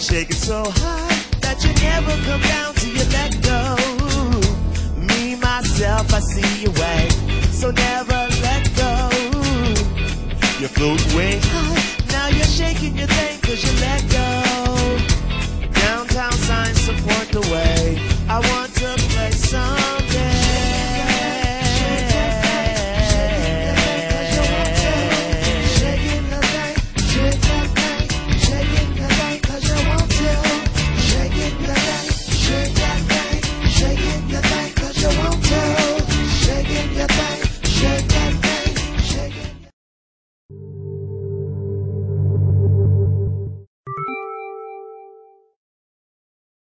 shake it so high that you never come down till you let go. Me, myself, I see your way, so never let go. You float floating way high.